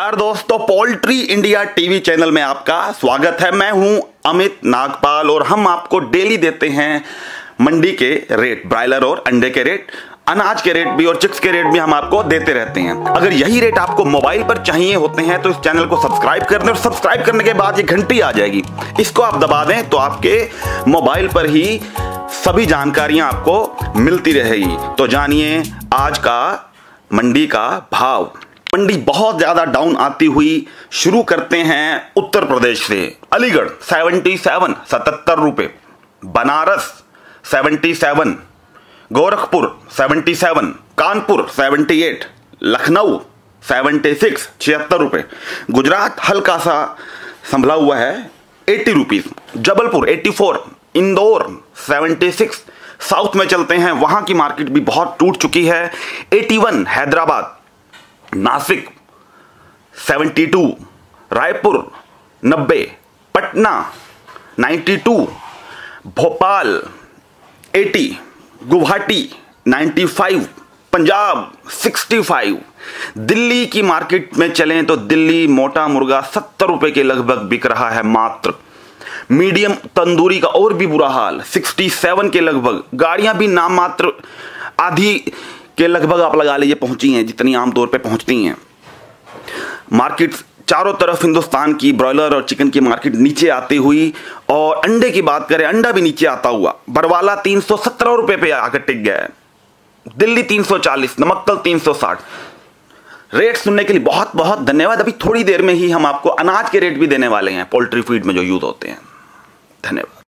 नमस्कार दोस्तों poultry India TV channel में आपका स्वागत है। मैं हूँ अमित नागपाल और हम आपको डेली देते हैं मंडी के रेट ब्रायलर और अंडे के रेट अनाज के रेट भी और चिक्स के रेट भी हम आपको देते रहते हैं। अगर यही रेट आपको मोबाइल पर चाहिए होते हैं तो इस चैनल को सब्सक्राइब कर दें और सब्सक्राइब करने के बाद ये घंटी आ जाएगी। इसको आप दबा दें तो आपके मोबाइल पर ही सभी जानकारियाँ आपको मिलती रहेगी। तो जानिए आज का मंडी का भाव। मंडी बहुत ज़्यादा डाउन आती हुई शुरू करते हैं उत्तर प्रदेश से। अलीगढ़ 77 सतहत्तर रुपए। बनारस 77 गोरखपुर 77 कानपुर 78 लखनऊ 76 छिहत्तर रुपए। गुजरात हल्का सा संभला हुआ है 80 रुपीज़ जबलपुर 84 इंदौर 76 साउथ में चलते हैं, वहाँ की मार्केट भी बहुत टूट चुकी है। 81 हैदराबाद। नासिक 72 रायपुर 90 पटना 92 भोपाल 80 गुवाहाटी 95 पंजाब 65 दिल्ली की मार्केट में चलें तो दिल्ली मोटा मुर्गा सत्तर रुपए के लगभग बिक रहा है मात्र। मीडियम तंदूरी का और भी बुरा हाल 67 के लगभग। गाड़ियाँ भी नाम मात्र आधी के लगभग आप लगा लीजिए पहुँची हैं, जितनी आमतौर पे पहुँचती हैं। मार्केट चारों तरफ़ हिंदुस्तान की ब्रॉयलर और चिकन की मार्केट नीचे आती हुई और अंडे की बात करें, अंडा भी नीचे आता हुआ। बरवाला तीन सौ सत्रह रुपए पे आकर टिक गया है। दिल्ली 340 नमक्कल 360 रेट सुनने के लिए बहुत बहुत धन्यवाद। अभी थोड़ी देर में ही हम आपको अनाज के रेट भी देने वाले हैं, पोल्ट्री फ़ीड में जो यूज़ होते हैं। धन्यवाद।